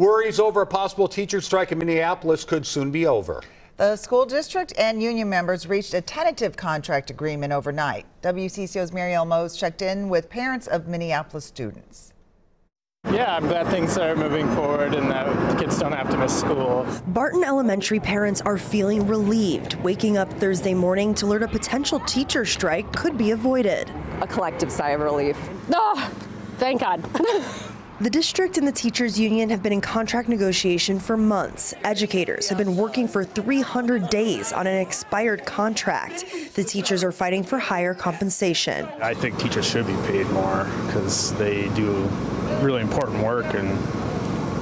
Worries over a possible teacher strike in Minneapolis could soon be over. The school district and union members reached a tentative contract agreement overnight. WCCO's Marielle Mohs checked in with parents of Minneapolis students. Yeah, I'm glad things are moving forward and that kids don't have to miss school. Barton Elementary parents are feeling relieved, waking up Thursday morning to learn a potential teacher strike could be avoided. A collective sigh of relief. Oh, thank God. The district and the teachers union have been in contract negotiation for months. Educators have been working for 300 days on an expired contract. The teachers are fighting for higher compensation. I think teachers should be paid more because they do really important work and,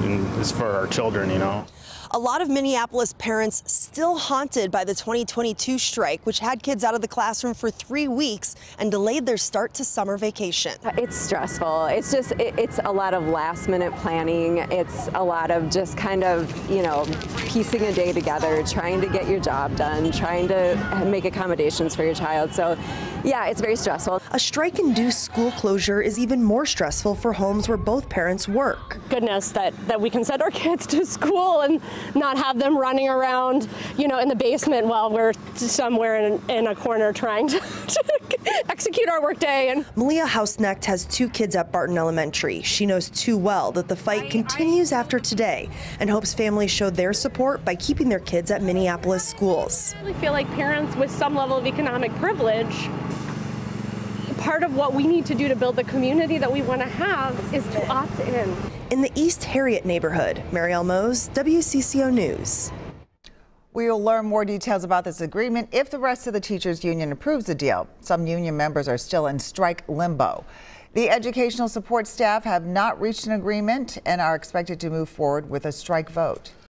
and it's for our children, you know. A lot of Minneapolis parents still haunted by the 2022 strike, which had kids out of the classroom for three weeks and delayed their start to summer vacation. It's stressful. It's just, it, it's a lot of last minute planning. It's a lot of just kind of, you know, piecing a day together, trying to get your job done, trying to make accommodations for your child. So, yeah, it's very stressful. A strike induced school closure is even more stressful for homes where both parents work. Goodness that, that we can send our kids to school and not have them running around, you know, in the basement while we're somewhere in, in a corner trying to, to execute our workday. And Malia Hausnecht has two kids at Barton Elementary. She knows too well that the fight continues after today and hopes families show their support by keeping their kids at Minneapolis schools. I really feel like parents with some level of economic privilege part of what we need to do to build the community that we want to have is to opt in. In the East Harriet neighborhood, Marielle Mohs, WCCO News. We will learn more details about this agreement if the rest of the teachers union approves the deal. Some union members are still in strike limbo. The educational support staff have not reached an agreement and are expected to move forward with a strike vote.